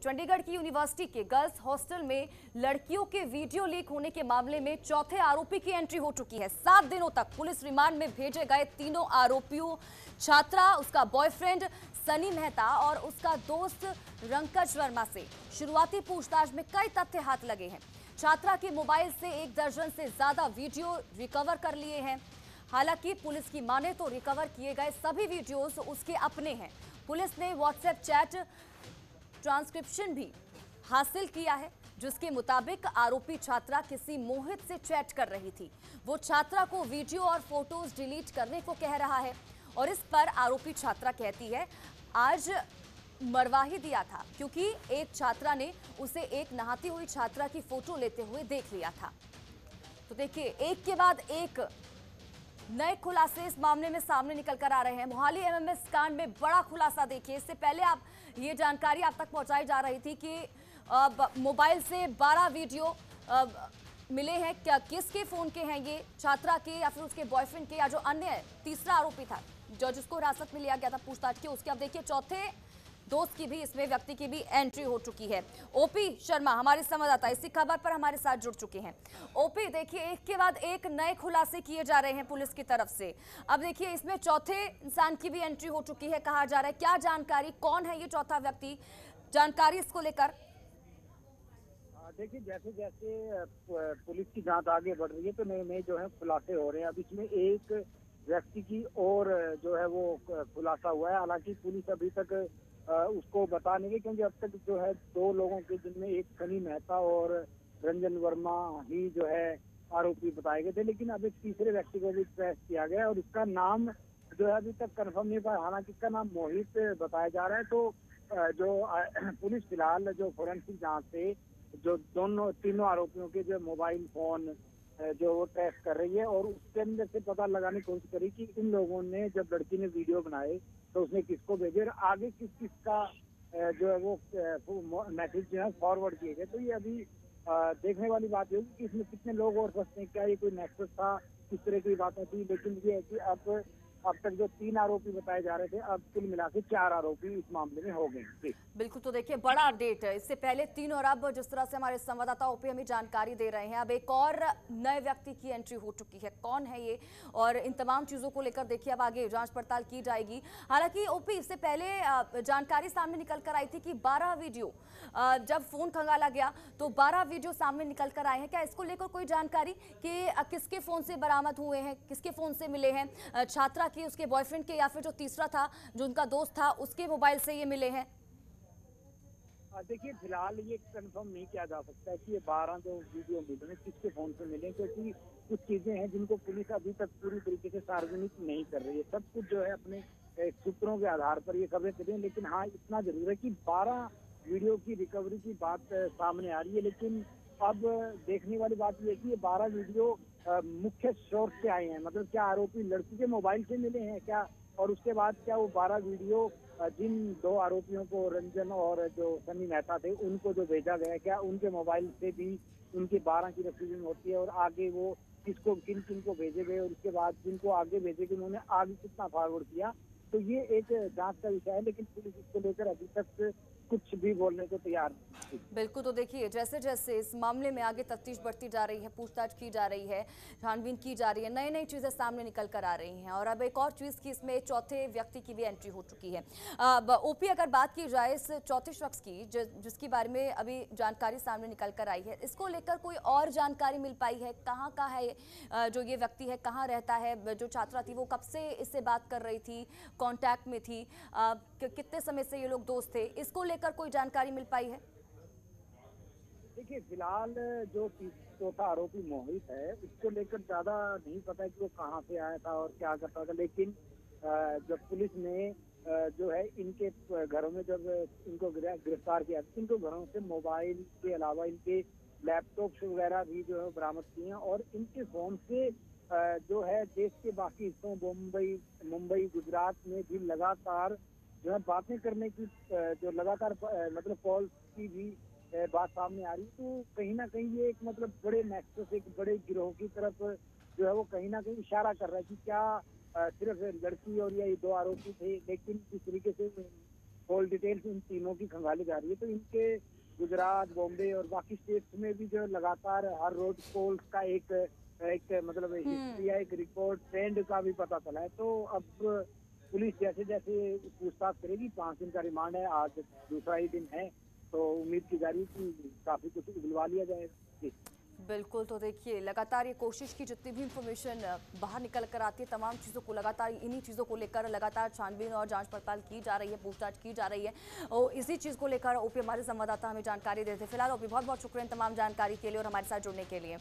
चंडीगढ़ की यूनिवर्सिटी के girls hostel में लड़कियों के वीडियो लीक होने के मामले में चौथे आरोपी की एंट्री हो चुकी है। सात दिनों तक पुलिस रिमांड में भेजे गए तीनों आरोपियों, छात्रा, उसका बॉयफ्रेंड, सनी मेहता और उसका दोस्त रंकज वर्मा से शुरुआती पूछताछ में कई तथ्य हाथ लगे हैं। छात्रा के मोबाइल से एक दर्जन से ज़्यादा वीडियो रिकवर कर लिए हैं। हालाँकि पुलिस की माने तो रिकवर किए गए सभी वीडियोस उसके अपने हैं। पुलिस ने व्हाट्सएप चैट ट्रांसक्रिप्शन भी हासिल किया है, जिसके मुताबिक आरोपी छात्रा किसी मोहित से चैट कर रही थी। वो छात्रा को वीडियो और फ़ोटोज़ डिलीट करने को कह रहा है और इस पर आरोपी छात्रा कहती है, आज मरवा ही दिया था, क्योंकि एक छात्रा ने उसे एक नहाती हुई छात्रा की फ़ोटो लेते हुए देख लिया था। तो देखिए, एक के बाद एक नए खुलासे इस मामले में सामने निकल कर आ रहे हैं। मोहाली एमएमएस कांड में बड़ा खुलासा देखिए, इससे पहले आप ये जानकारी आप तक पहुंचाई जा रही थी कि मोबाइल से 12 वीडियो मिले हैं। क्या किसके फ़ोन के हैं ये? छात्रा के या फिर उसके बॉयफ्रेंड के या जो अन्य तीसरा आरोपी था, जो जिसको हिरासत में लिया गया था पूछताछ के, उसके अब देखिए, चौथे दोस्त की भी, इसमें व्यक्ति की भी एंट्री हो चुकी है। ओपी शर्मा, हमारे संवाददाता, इसी खबर पर हमारे साथ जुड़ चुके हैं। ओपी देखिए, एक के बाद एक नए खुलासे किए जा रहे हैं पुलिस की तरफ़ से। अब देखिए, इसमें चौथे इंसान की भी एंट्री हो चुकी है, कहा जा रहा है। क्या जानकारी, कौन है ये चौथा व्यक्ति? जानकारी इसको लेकर। देखिए जैसे जैसे पुलिस की जाँच आगे बढ़ रही है तो नए नए जो है खुलासे हो रहे हैं। अब इसमें एक व्यक्ति की और जो है वो खुलासा हुआ है। हालाँकि पुलिस अभी तक उसको बता नहीं गई क्योंकि अब तक जो है दो लोगों के जिनमें एक सनी मेहता और रंजन वर्मा ही जो है आरोपी बताए गए थे, लेकिन अब एक तीसरे व्यक्ति को भी ट्रेस किया गया और इसका नाम जो है अभी तक कंफर्म नहीं पाया। हालाँकि इसका नाम मोहित बताया जा रहा है। तो जो पुलिस फ़िलहाल जो फोरेंसिक जाँच से जो दोनों, तीनों आरोपियों के जो मोबाइल फ़ोन जो वो टेस्ट कर रही है और उसके अंदर से पता लगाने की कोशिश करी कि इन लोगों ने जब लड़की ने वीडियो बनाए तो उसने किसको भेजे और आगे किस किस का जो है वो मैसेज जो है फॉरवर्ड किए गए। तो ये अभी देखने वाली बात होगी कि इसमें कितने लोग और फंसते हैं, क्या ये कोई नेक्सस था, किस तरह की बातें थी, लेकिन ये है कि अब अब तक जो तीन आरोपी बताए जा रहे थे, अब कुल मिला के चार आरोपी इस मामले में हो गए बिल्कुल तो देखिए, बड़ा अपडेट है। इससे पहले तीन और अब जिस तरह से हमारे संवाददाता ओपी हमें जानकारी दे रहे हैं, अब एक और नए व्यक्ति की एंट्री हो चुकी है। कौन है ये? और इन तमाम चीज़ों को लेकर देखिए, अब आगे जाँच पड़ताल की जाएगी। हालाँकि ओपी इससे पहले जानकारी सामने निकल कर आई थी कि 12 वीडियो जब फ़ोन खंगाला गया तो 12 वीडियो सामने निकल कर आए हैं। क्या इसको लेकर कोई जानकारी कि किसके फ़ोन से बरामद हुए हैं, किसके फ़ोन से मिले हैं? छात्रा के उसके बॉयफ्रेंड के या फिर जो तीसरा था, जो उनका दोस्त था, उसके मोबाइल से ये मिले हैं। देखिए, फ़िलहाल ये कंफर्म नहीं किया जा सकता है कि ये बारह जो वीडियो मिले हैं, किसके फ़ोन से मिले क्योंकि कुछ चीज़ें हैं जिनको पुलिस अभी तक पूरी तरीके से सार्वजनिक नहीं कर रही है। सब कुछ जो है अपने सूत्रों के आधार पर ये खबरें कर हैं, लेकिन हाँ इतना ज़रूर है कि बारह वीडियो की रिकवरी की बात सामने आ रही है, लेकिन अब देखने वाली बात ये कि ये बारह वीडियो मुख्य सोर्स से आए हैं। मतलब क्या आरोपी लड़की के मोबाइल से मिले हैं क्या? और उसके बाद क्या वो बारह वीडियो जिन दो आरोपियों को रंजन और जो सनी मेहता थे, उनको जो भेजा गया क्या उनके मोबाइल से भी उनकी बारह की रिसीविंग होती है और आगे वो किसको, किन किन को भेजे गए और उसके बाद जिनको आगे भेजे गए, उन्होंने आगे कितना फॉरवर्ड किया? तो ये एक जाँच का विषय है, लेकिन पुलिस इसको लेकर अभी तक कुछ भी बोलने को तैयार बिल्कुल तो देखिए जैसे जैसे इस मामले में आगे तफ्तीश बढ़ती जा रही है पूछताछ की जा रही है छानबीन की जा रही है नई नई चीज़ें सामने निकल कर आ रही हैं। और अब एक और चीज़ की इसमें चौथे व्यक्ति की भी एंट्री हो चुकी है। अब ओपी अगर बात की जाए इस चौथे शख्स की जि, जिसके बारे में अभी जानकारी सामने निकल कर आई है इसको लेकर कोई और जानकारी मिल पाई है? कहाँ का है जो ये व्यक्ति है कहाँ रहता है? जो छात्रा थी वो कब से इससे बात कर रही थी कॉन्टैक्ट में थी? कितने समय से ये लोग दोस्त थे? इसको लेकर कोई जानकारी मिल पाई है? देखिए, फ़िलहाल जो चौथा आरोपी मोहित है, उसको लेकर ज़्यादा नहीं पता है कि वो कहाँ से आया था और क्या करता था, लेकिन जब पुलिस ने जो है इनके घरों में जब इनको गिरफ़्तार किया, इनको घरों से मोबाइल के अलावा इनके लैपटॉप्स वगैरह भी जो है बरामद किए हैं और इनके फ़ोन से जो है देश के बाकी हिस्सों मुंबई मुंबई, गुजरात में भी लगातार जो है बातें करने की जो लगातार मतलब कॉल की भी बात सामने आ रही है तो कहीं ना कहीं ये एक मतलब बड़े नेक्सस एक बड़े गिरोह की तरफ़ जो है वो कहीं ना कहीं इशारा कर रहा है कि क्या सिर्फ़ लड़की और या ये दो आरोपी थे लेकिन किस तरीके से कॉल डिटेल्स इन तीनों की खंगाली जा रही है तो इनके गुजरात बॉम्बे और बाकी स्टेट्स में भी जो लगातार हर रोज कॉल्स का एक एक मतलब हिस्ट्री है एक रिकॉर्ड ट्रेंड का भी पता चला है तो अब पुलिस जैसे जैसे पूछताछ करेगी, पाँच दिन का रिमांड है, आज दूसरा ही दिन है तो उम्मीद की जा रही है काफ़ी कुछ उगलवा लिया जाएगा। बिल्कुल तो देखिए, लगातार ये कोशिश की जितनी भी इंफॉर्मेशन बाहर निकल कर आती है, तमाम चीज़ों को लगातार, इन्हीं चीज़ों को लेकर लगातार छानबीन और जाँच पड़ताल की जा रही है, पूछताछ की जा रही है, और इसी चीज़ को लेकर ओपी हमारे संवाददाता हमें जानकारी देते फ़िलहाल ओपी बहुत बहुत शुक्रिया तमाम जानकारी के लिए और हमारे साथ जुड़ने के लिए।